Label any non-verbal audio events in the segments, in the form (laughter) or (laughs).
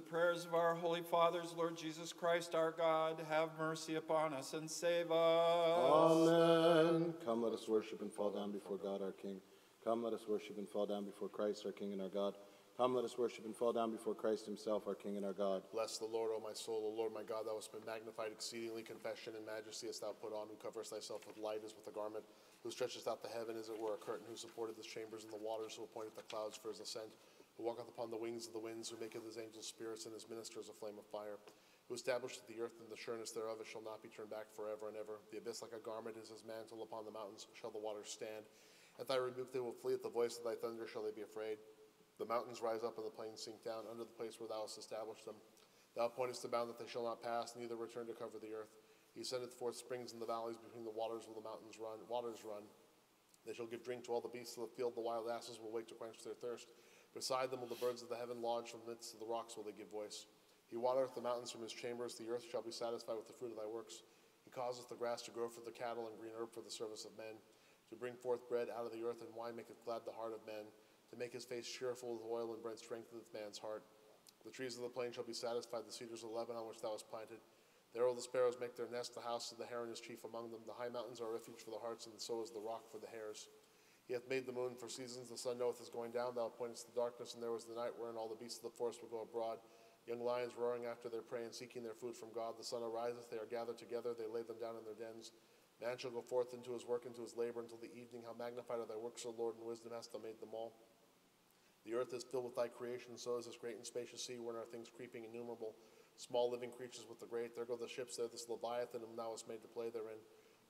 the prayers of our holy fathers, Lord Jesus Christ, our God, have mercy upon us and save us. Amen. Come, let us worship and fall down before God our King. Come, let us worship and fall down before Christ our King and our God. Come, let us worship and fall down before Christ himself, our King and our God. Bless the Lord, O my soul. O Lord, my God, thou hast been magnified exceedingly. Confession and majesty hast thou put on, who coverest thyself with light as with a garment, who stretchest out the heaven as it were a curtain, who supported the chambers and the waters, who appointed the clouds for his ascent, who walketh upon the wings of the winds, who maketh his angels spirits and his ministers a flame of fire, who established the earth and the sureness thereof, it shall not be turned back forever and ever. The abyss like a garment is his mantle upon the mountains, shall the waters stand. At thy rebuke they will flee, at the voice of thy thunder shall they be afraid. The mountains rise up and the plains sink down under the place where thou hast established them. Thou appointest the bound that they shall not pass, neither return to cover the earth. He sendeth forth springs in the valleys between the waters where the mountains run, waters run. They shall give drink to all the beasts of the field, the wild asses will wait to quench their thirst. Beside them will the birds of the heaven lodge, from the midst of the rocks will they give voice. He watereth the mountains from his chambers, the earth shall be satisfied with the fruit of thy works. He causeth the grass to grow for the cattle, and green herb for the service of men, to bring forth bread out of the earth, and wine maketh glad the heart of men to make his face cheerful with oil and bread strengtheneth man's heart. The trees of the plain shall be satisfied, the cedars of Lebanon which thou hast planted. There will the sparrows make their nest, the house of the heron is chief among them. The high mountains are a refuge for the hearts, and so is the rock for the hares. He hath made the moon for seasons, the sun knoweth his going down. Thou appointest the darkness, and there was the night wherein all the beasts of the forest will go abroad. Young lions roaring after their prey and seeking their food from God. The sun ariseth, they are gathered together, they lay them down in their dens. Man shall go forth into his work, into his labor, until the evening. How magnified are thy works, O Lord, and wisdom hast thou made them all. The earth is filled with thy creation, so is this great and spacious sea, wherein are things creeping innumerable, small living creatures with the great. There go the ships, there this Leviathan, whom thou hast made to play therein.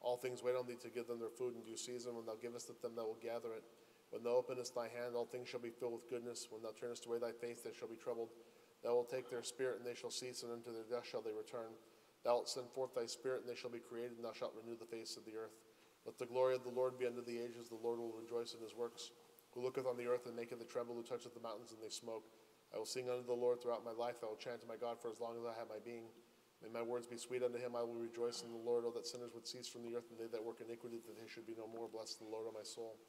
All things wait on thee to give them their food in due season. When thou givest it them, thou wilt gather it. When thou openest thy hand, all things shall be filled with goodness. When thou turnest away thy face, they shall be troubled. Thou wilt take their spirit, and they shall cease, and unto their death shall they return. Thou wilt send forth thy spirit, and they shall be created, and thou shalt renew the face of the earth. Let the glory of the Lord be unto the ages. The Lord will rejoice in his works who looketh on the earth and maketh it tremble, who toucheth the mountains and they smoke. I will sing unto the Lord throughout my life. I will chant to my God for as long as I have my being. May my words be sweet unto him. I will rejoice in the Lord. Oh, that sinners would cease from the earth, and they that work iniquity, that they should be no more. Bless the Lord, O my soul.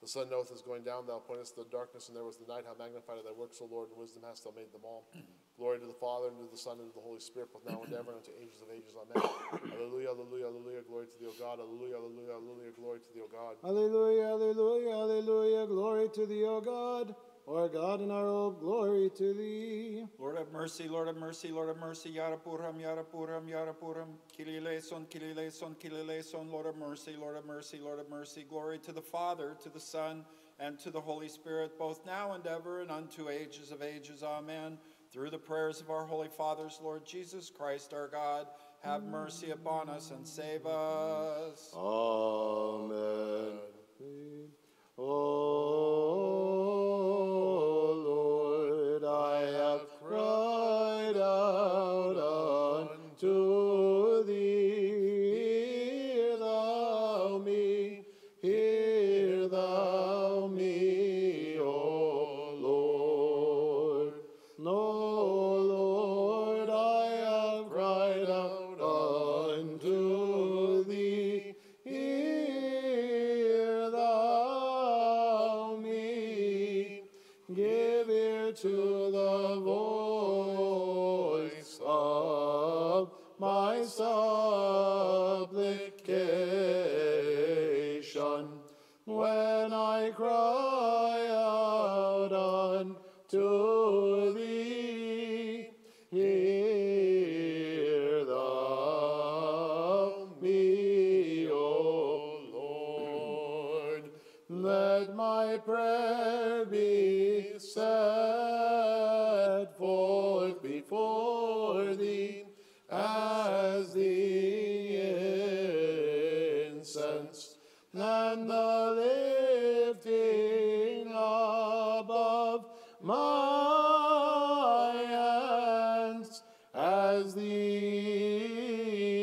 The sun knoweth his going down. Thou appointest the darkness, and there was the night. How magnified are thy works, O Lord, and wisdom hast thou made them all. (clears throat) Glory to the Father, and to the Son, and to the Holy Spirit, both now and ever, and unto ages of ages. Amen. (coughs) Alleluia, alleluia, alleluia. Glory to thee, O God. Alleluia, alleluia, alleluia. Glory to thee, O God. Alleluia, alleluia, alleluia. Glory to thee, O God. Our God and our hope, glory to thee. Lord have mercy, Lord have mercy, Lord have mercy. Yarapuram, Yarapuram, Yarapuram. Kyrie eleison, Kilileson, Kyrie eleison. Lord have mercy, Lord have mercy, Lord have mercy. Glory to the Father, to the Son, and to the Holy Spirit, both now and ever, and unto ages of ages. Amen. Through the prayers of our holy fathers, Lord Jesus Christ, our God, have mercy upon us and save us. Amen. Oh and the lifting above my hands as the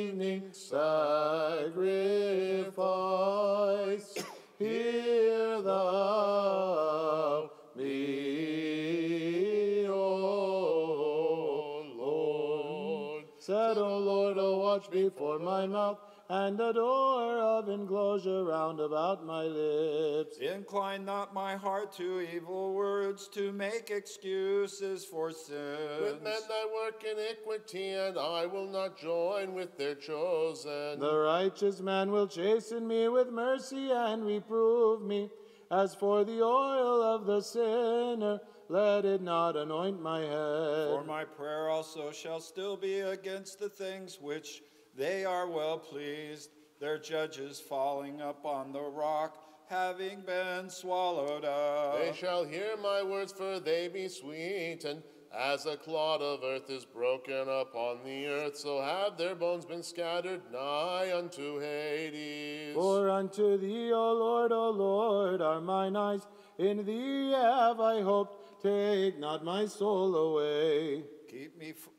evening sacrifice. Hear thou me, O Lord. Set, O Lord, a watch before my mouth. And a door of enclosure round about my lips. Incline not my heart to evil words, to make excuses for sin. With men that work iniquity, and I will not join with their chosen. The righteous man will chasten me with mercy and reprove me. As for the oil of the sinner, let it not anoint my head. For my prayer also shall still be against the things which they are well pleased, their judges falling upon the rock, having been swallowed up. They shall hear my words, for they be sweet, and as a clod of earth is broken upon the earth, so have their bones been scattered nigh unto Hades. For unto thee, O Lord, O Lord, are mine eyes. In thee have I hoped. Take not my soul away. Keep me, f-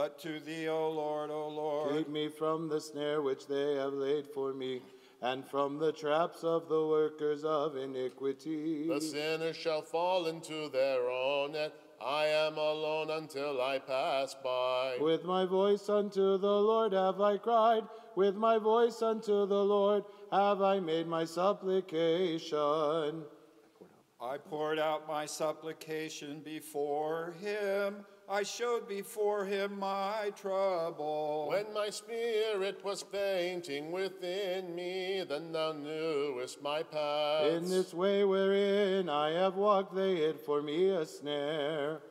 but to thee, O Lord, O Lord. Keep me from the snare which they have laid for me, and from the traps of the workers of iniquity. The sinner shall fall into their own net. I am alone until I pass by. With my voice unto the Lord have I cried. With my voice unto the Lord have I made my supplication. I poured out my supplication before him. I showed before him my trouble. When my spirit was fainting within me, then thou knewest my path. In this way wherein I have walked, they hid for me a snare.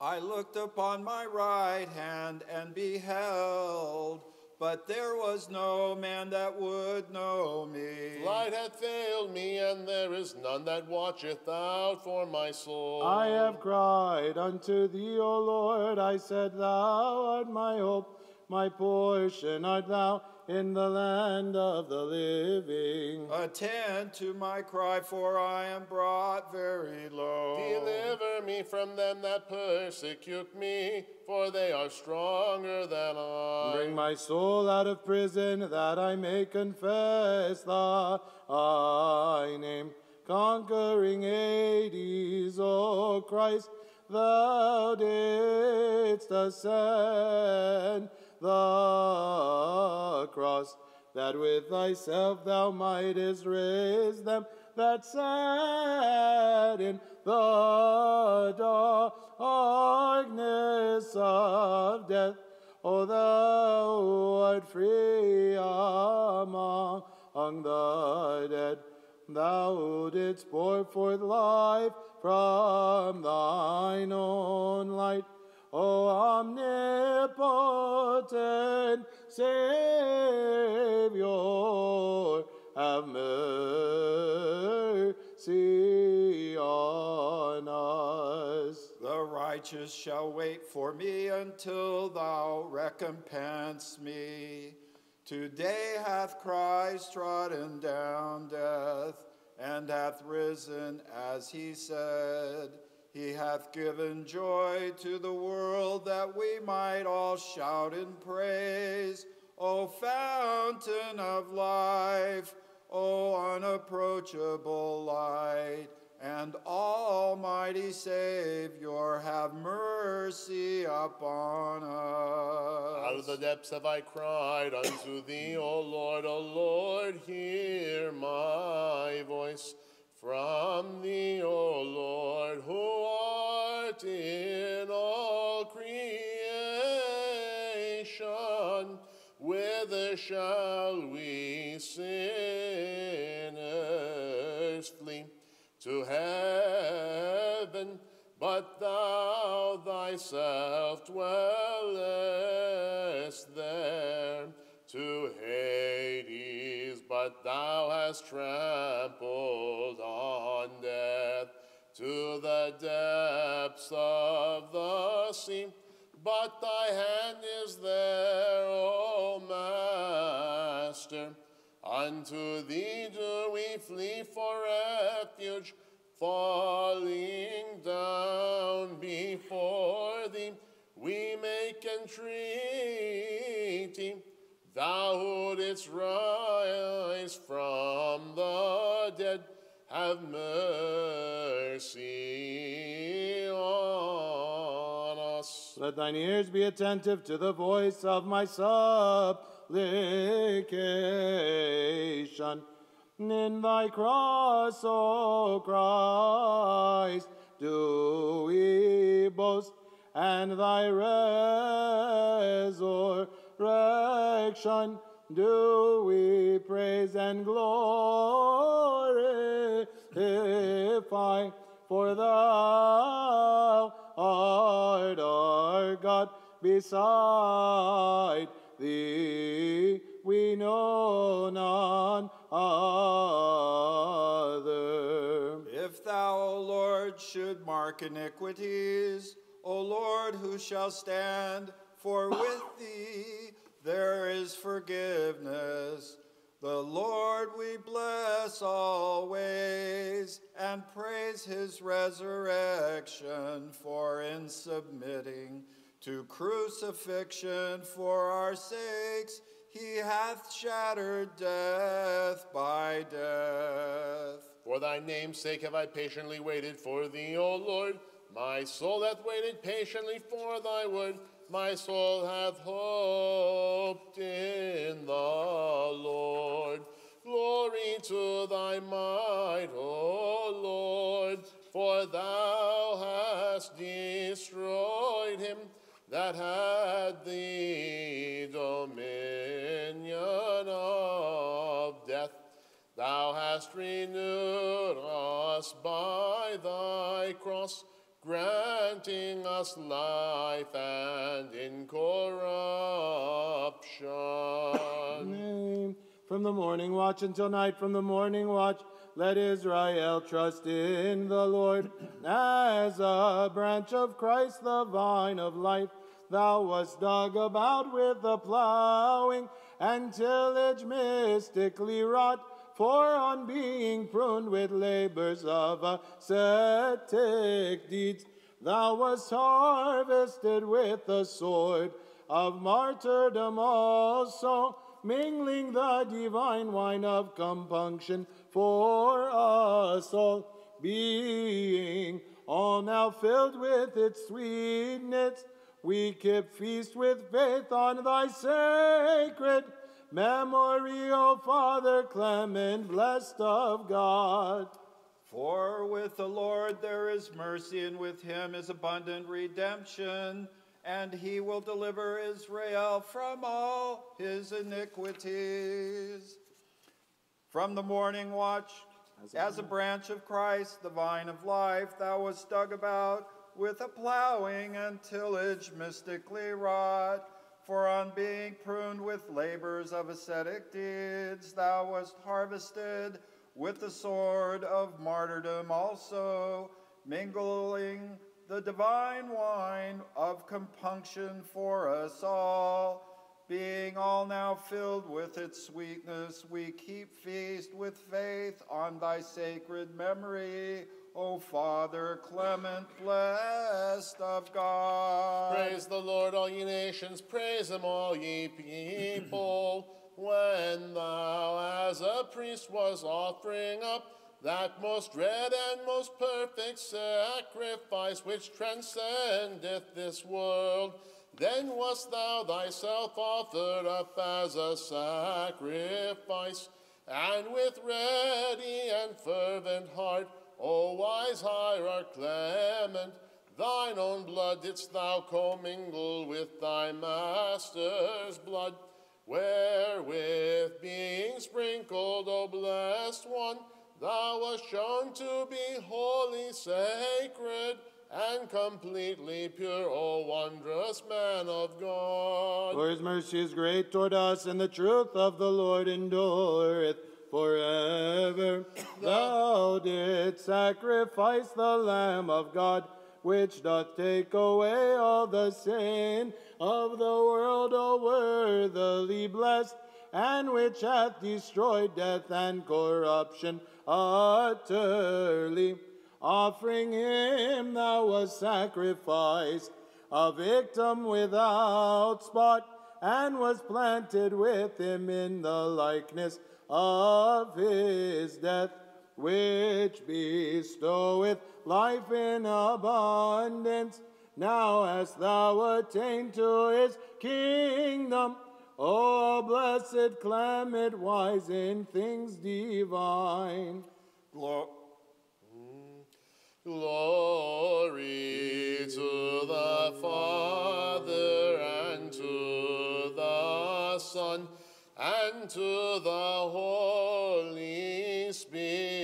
I looked upon my right hand and beheld, but there was no man that would know me. Light hath failed me, and there is none that watcheth out for my soul. I have cried unto thee, O Lord. I said, Thou art my hope, my portion art thou in the land of the living. Attend to my cry, for I am brought very low. Deliver me from them that persecute me, for they are stronger than I. Bring my soul out of prison that I may confess thy name. Conquering Hades, O Christ, thou didst ascend the cross, that with thyself thou mightest raise them that sat in the darkness of death. O thou art free among the dead. Thou didst pour forth life from thine own light. O omnipotent Savior, have mercy on us. The righteous shall wait for me until thou recompense me. Today hath Christ trodden down death, and hath risen as he said. He hath given joy to the world that we might all shout in praise. O fountain of life, O unapproachable light, and almighty Savior, have mercy upon us. Out of the depths have I cried unto thee, O Lord, O Lord, hear my voice. From thee, O Lord, who whither shall we sinners flee? To heaven, but thou thyself dwellest there. To Hades, but thou hast trampled on death. To the depths of the sea, but thy hand is there. Unto thee do we flee for refuge, falling down before thee. We make entreaty. Thou who didst rise from the dead, have mercy on us. Let thine ears be attentive to the voice of my supplication. In thy cross, O Christ, do we boast, and thy resurrection do we praise and glorify. For thou art our God, beside thee we know none other. If thou, O Lord, should mark iniquities, O Lord, who shall stand? For with (laughs) thee there is forgiveness. The Lord we bless always and praise his resurrection, for in submitting to crucifixion for our sakes, he hath shattered death by death. For thy name's sake have I patiently waited for thee, O Lord. My soul hath waited patiently for thy word. My soul hath hoped in the Lord. Glory to thy might, O Lord, for thou hast destroyed him that had the renewed us by thy cross granting us life and incorruption. From the morning watch until night, from the morning watch, let Israel trust in the Lord. As a branch of Christ, the vine of life, thou wast dug about with the plowing and tillage mystically wrought for on being pruned with labors of ascetic deeds, thou wast harvested with the sword of martyrdom also, mingling the divine wine of compunction for us all, being all now filled with its sweetness. We keep feast with faith on thy sacred memory, O Father Clement, blessed of God. For with the Lord there is mercy, and with him is abundant redemption, and he will deliver Israel from all his iniquities. From the morning watch, as a, as a branch of Christ, the vine of life, thou wast dug about with a plowing and tillage mystically wrought for on being pruned with labors of ascetic deeds, thou wast harvested with the sword of martyrdom also, mingling the divine wine of compunction for us all. Being all now filled with its sweetness, we keep feast with faith on thy sacred memory O Father Clement, blessed of God. Praise the Lord, all ye nations, praise him, all ye people. (clears throat) when thou, as a priest, was offering up that most dread and most perfect sacrifice which transcendeth this world, then wast thou thyself offered up as a sacrifice, and with ready and fervent heart O wise hierarch Clement, thine own blood didst thou commingle with thy master's blood, wherewith being sprinkled, O blessed one, thou wast shown to be holy, sacred and completely pure, O wondrous man of God. For his mercy is great toward us, and the truth of the Lord endureth forever. Thou didst sacrifice the Lamb of God, which doth take away all the sin of the world, O worthily blessed, and which hath destroyed death and corruption utterly. Offering him thou was sacrificed, a victim without spot, and was planted with him in the likeness of his death, which bestoweth life in abundance, Now hast thou attained to his kingdom. O blessed, Clement, wise in things divine. Glo- mm, Glory to the Father and to the Son and to the Holy Spirit.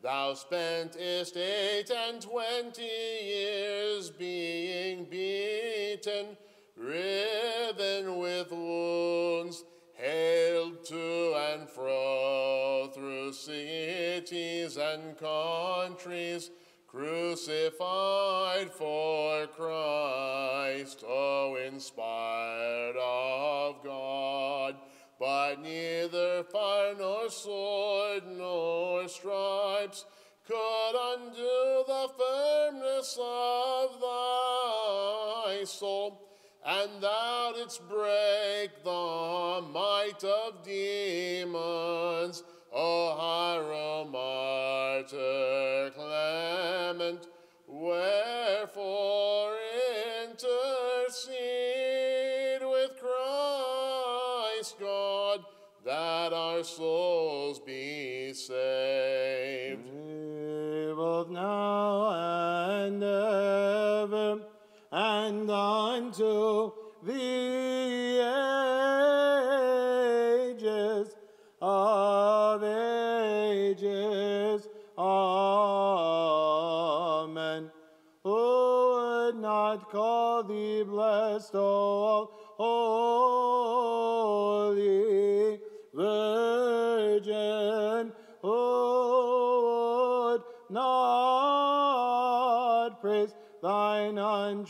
Thou spentest eight and twenty years being beaten, riven with wounds, hailed to and fro through cities and countries, crucified for Christ, oh, inspired of God. But neither fire nor sword nor stripes could undo the firmness of thy soul, and thou didst break the might of demons, O Hiram our souls be saved. both now and ever, and unto the ages of ages. Amen. Who would not call thee blessed, O holy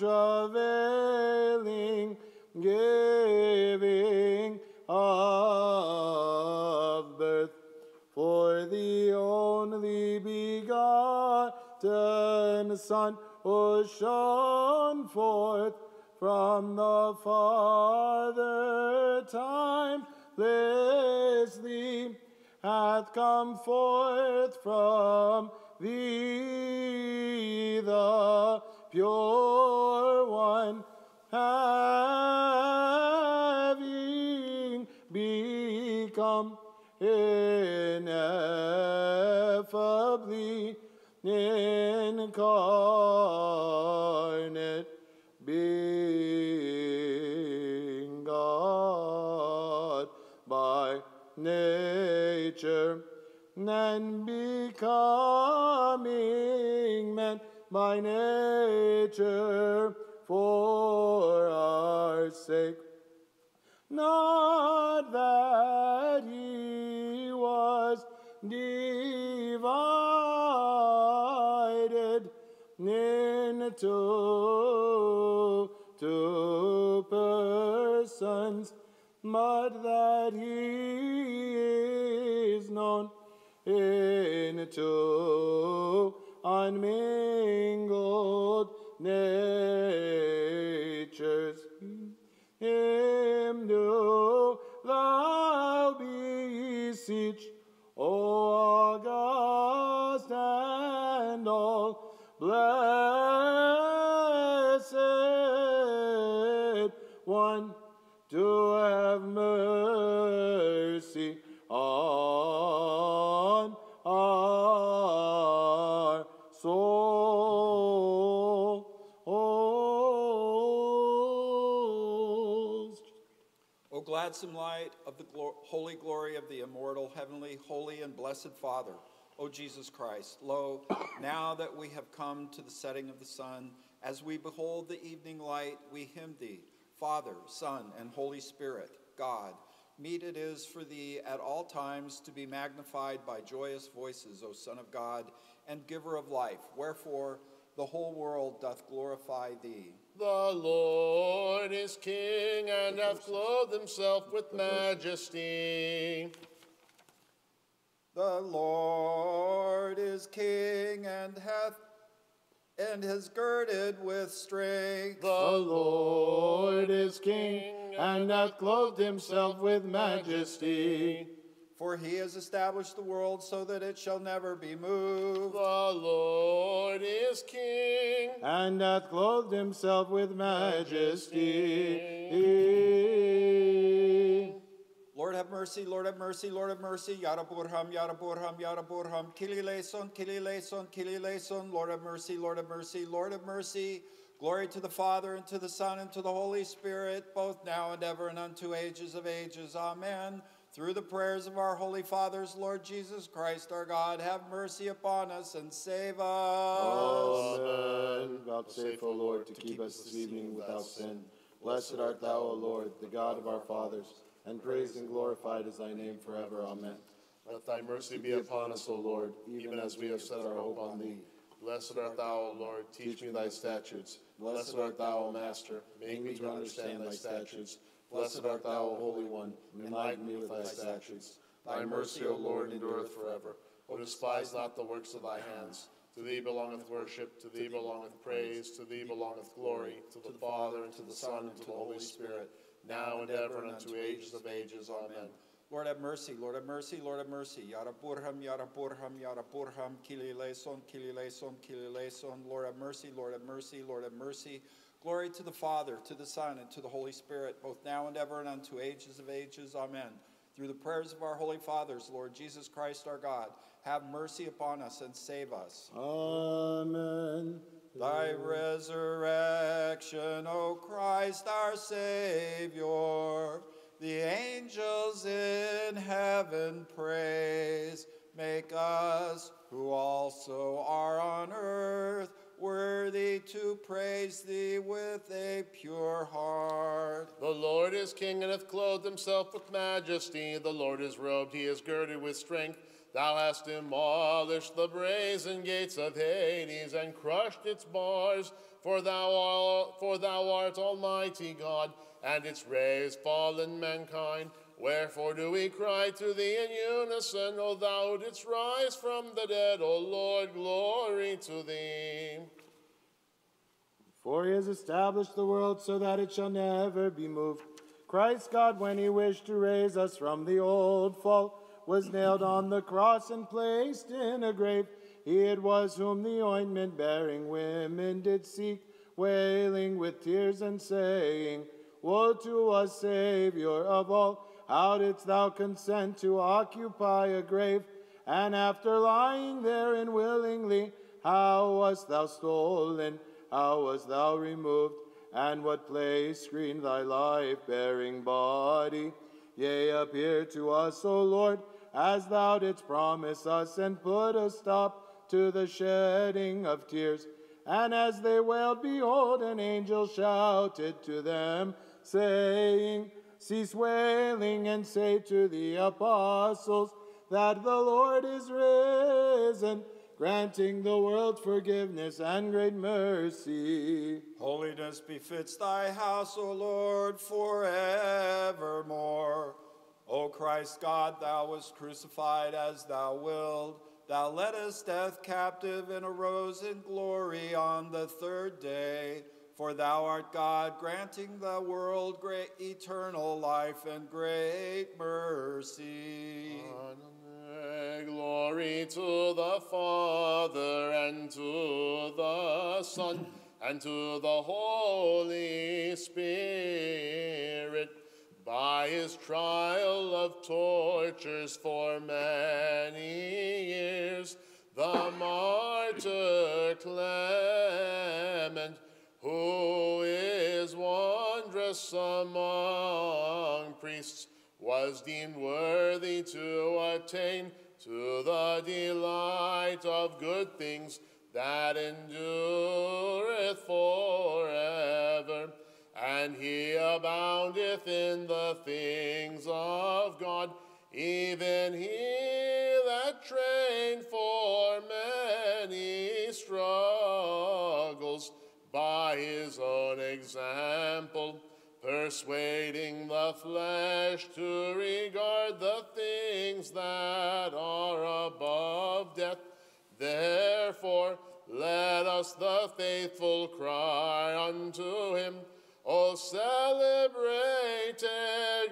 thine giving of birth? For the only begotten Son was shone forth from the Father timelessly hath come forth from thee the pure one having become ineffably incarnate being God by nature and becoming man by nature for our sake. Not that he was divided into two persons, but that he is known in two unmingled natures. Him do thou beseech, O august and all blessed holy glory of the immortal, heavenly, holy, and blessed Father, O Jesus Christ, lo, now that we have come to the setting of the sun, as we behold the evening light, we hymn thee, Father, Son, and Holy Spirit, God. Meet it is for thee at all times to be magnified by joyous voices, O Son of God and giver of life. Wherefore, the whole world doth glorify thee. The Lord is King and hath clothed himself with majesty. The Lord is King and hath and has girded with strength. The The Lord is King and hath clothed himself with majesty. For he has established the world so that it shall never be moved. The Lord is King. and hath clothed himself with majesty. Lord have mercy, Lord have mercy, Lord have mercy. Yaraburham, Yaraburham, Yaraburham. Kyrie eleison, Kilileson, Kyrie eleison. Lord have mercy, Lord have mercy, Lord have mercy. Glory to the Father, and to the Son, and to the Holy Spirit, both now and ever, and unto ages of ages. Amen. Through the prayers of our holy fathers, Lord Jesus Christ, our God, have mercy upon us and save us. Amen. Vouchsafe, O Lord, to keep us this evening without sin. Blessed art thou, O Lord, the God of our fathers, and praised and glorified is thy name forever. Amen. Let thy mercy be upon us, O Lord, even as we have set our hope on thee. Blessed art thou, O Lord, teach me thy statutes. Blessed art thou, O Master, make me to understand thy statutes. Blessed art thou, O Holy One, enlighten me with thy statutes. Thy mercy, O Lord, endureth forever. O despise not the works of thy hands. To thee belongeth worship, to thee belongeth praise, to thee belongeth glory, to the Father, and to the Son, and to the Holy Spirit, now and ever, and unto ages of ages. Amen. Lord have mercy, Lord have mercy, Lord have mercy. Yarapurham, Yarapurham, Yarapurham, Kyrie eleison, Kilileson, Kyrie eleison. Lord have mercy, Lord have mercy, Lord have mercy. Glory to the Father, to the Son, and to the Holy Spirit, both now and ever and unto ages of ages. Amen. Through the prayers of our holy fathers, Lord Jesus Christ our God, have mercy upon us and save us. Amen. Thy resurrection, O Christ our Savior, the angels in heaven praise. Make us, who also are on earth, worthy to praise thee with a pure heart. The Lord is king and hath clothed himself with majesty. The Lord is robed, he is girded with strength. Thou hast demolished the brazen gates of Hades and crushed its bars. For thou, art, for thou art Almighty God, and its rays fallen mankind. Wherefore do we cry to thee in unison, O thou didst rise from the dead, O Lord, glory to thee. For he has established the world so that it shall never be moved. Christ God, when he wished to raise us from the old fall, was nailed on the cross and placed in a grave. He it was whom the ointment bearing women did seek, wailing with tears and saying, Woe to us, Savior of all! How didst thou consent to occupy a grave? And after lying therein willingly, how wast thou stolen? How wast thou removed? And what place screened thy life bearing body? Yea, appear to us, O Lord, as thou didst promise us, and put a stop to the shedding of tears. And as they wailed, behold, an angel shouted to them, saying, Cease wailing and say to the apostles that the Lord is risen, granting the world forgiveness and great mercy. Holiness befits thy house, O Lord, forevermore. O Christ God, thou wast crucified as thou willed. Thou leddest death captive and arose in glory on the third day. For thou art God, granting the world great eternal life and great mercy. Amen. Glory to the Father and to the Son and to the Holy Spirit. By his trial of tortures for many years, the martyr Clement, among priests, was deemed worthy to attain to the delight of good things that endureth forever. And he aboundeth in the things of God, even he that trained for many struggles by his own example, persuading the flesh to regard the things that are above death. Therefore, let us the faithful cry unto him, O celebrated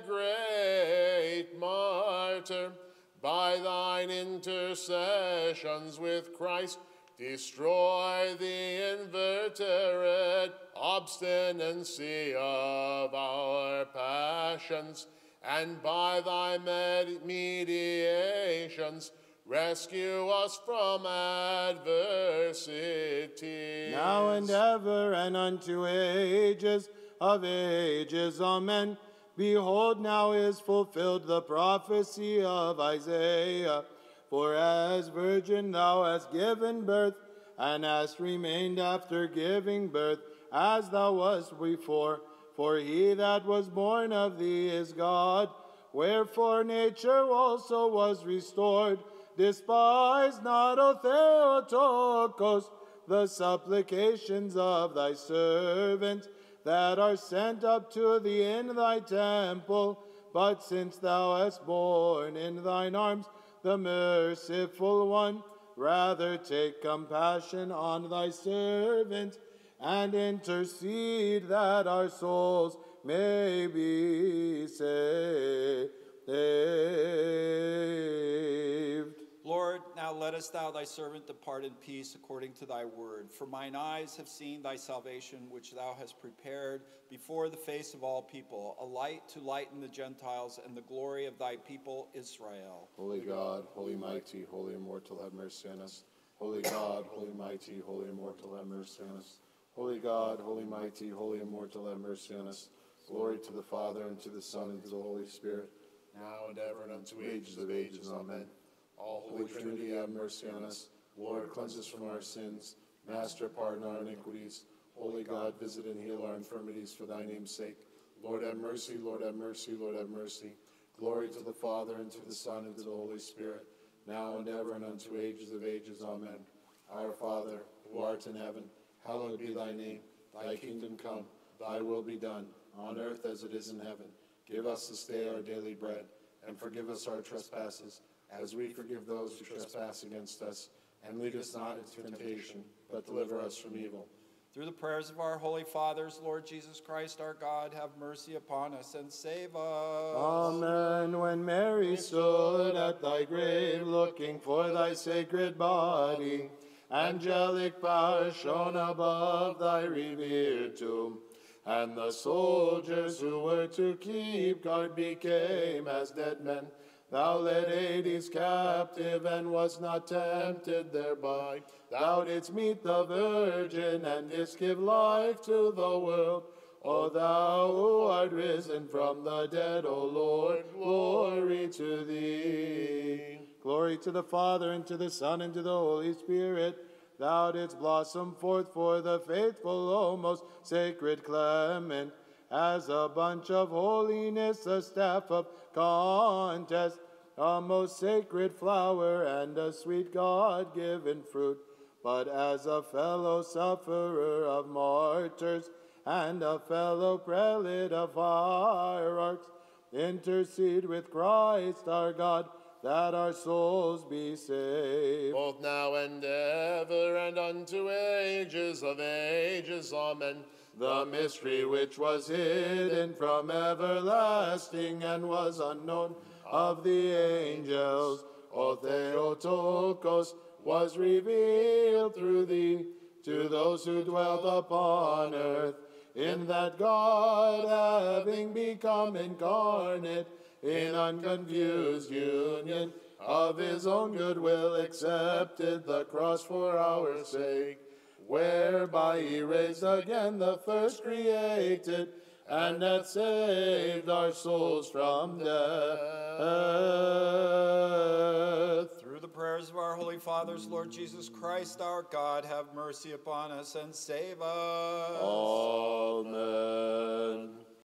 great martyr, by thine intercessions with Christ, destroy the inveterate obstinacy of our passions, and by thy med- mediations rescue us from adversity. now and ever and unto ages of ages. Amen. Behold, now is fulfilled the prophecy of Isaiah. For as virgin thou hast given birth, and hast remained after giving birth, as thou wast before. For he that was born of thee is God. Wherefore nature also was restored. Despise not, O Theotokos, the supplications of thy servant that are sent up to thee in thy temple. But since thou hast borne in thine arms the merciful one, rather take compassion on thy servant and intercede that our souls may be saved. Lord, now lettest thou thy servant depart in peace according to thy word. For mine eyes have seen thy salvation, which thou hast prepared before the face of all people, a light to lighten the Gentiles and the glory of thy people Israel. Holy God, holy mighty, holy immortal, have mercy on us. Holy God, holy mighty, holy immortal, have mercy on us. Holy God, holy mighty, holy immortal, have mercy on us. Glory to the Father, and to the Son, and to the Holy Spirit. now and ever and unto ages of ages. Amen. All Holy Trinity, have mercy on us. Lord, cleanse us from our sins. Master, pardon our iniquities. Holy God, visit and heal our infirmities for thy name's sake. Lord, have mercy. Lord, have mercy. Lord, have mercy. Glory to the Father, and to the Son, and to the Holy Spirit, now and ever, and unto ages of ages. Amen. Our Father, who art in heaven, hallowed be thy name. Thy kingdom come, thy will be done, on earth as it is in heaven. Give us this day our daily bread, and forgive us our trespasses, as we forgive those who trespass against us. And lead us not into temptation, but deliver us from evil. Through the prayers of our holy fathers, Lord Jesus Christ, our God, have mercy upon us and save us. Amen. When Mary stood at thy grave looking for thy sacred body, angelic power shone above thy revered tomb. And the soldiers who were to keep guard became as dead men. Thou led Hades captive and was not tempted thereby. Thou didst meet the Virgin and didst give life to the world. O thou who art risen from the dead, O Lord, glory to thee. Glory to the Father, and to the Son, and to the Holy Spirit. Thou didst blossom forth for the faithful, O most sacred Clement, as a bunch of holiness, a staff of contest, a most sacred flower, and a sweet God given fruit. But as a fellow sufferer of martyrs, and a fellow prelate of hierarchs, intercede with Christ our God, that our souls be saved. both now and ever and unto ages of ages. Amen. The mystery which was hidden from everlasting and was unknown of the angels, O Theotokos, was revealed through thee to those who dwelt upon earth, in that God, having become incarnate, in unconfused union of his own goodwill, accepted the cross for our sake whereby he raised again the first created, and hath saved our souls from death. Through the prayers of our holy fathers, Lord Jesus Christ, our God, have mercy upon us and save us. Amen.